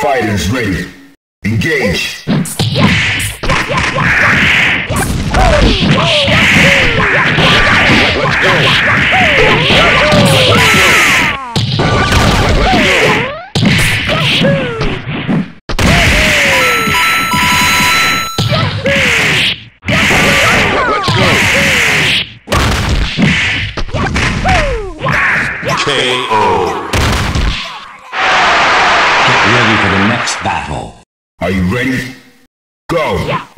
Fighters ready. Engage. Let's go. Let's go. KO. Ready for the next battle. Are you ready? Go. Let's